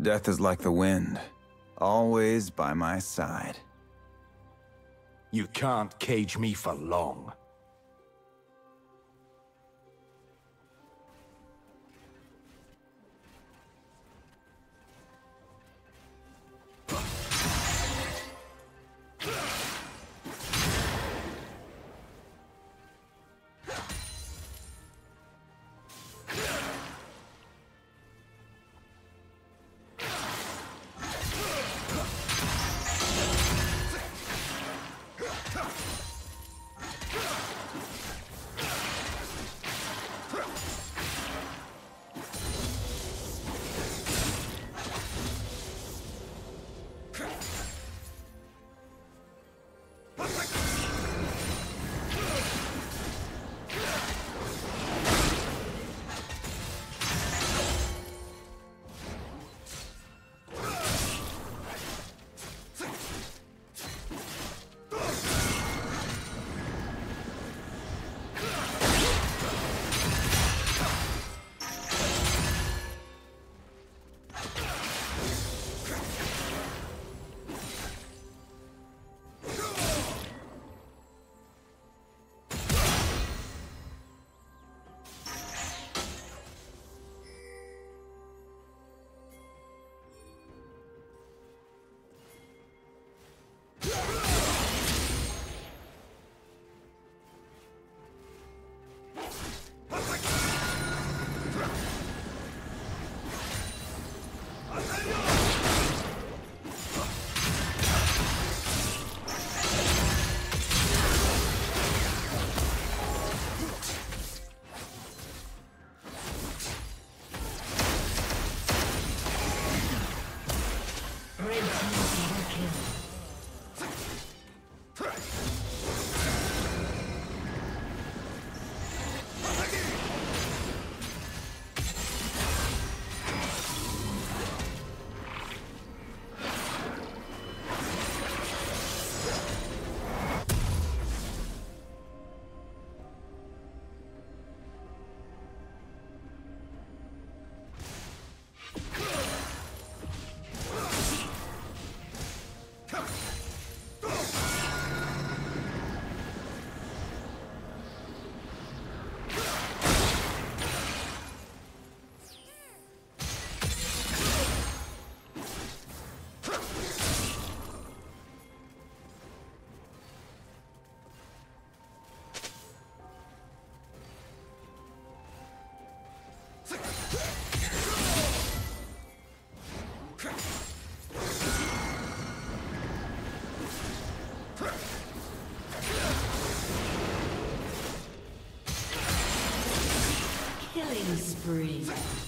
Death is like the wind, always by my side. You can't cage me for long. Killing spree.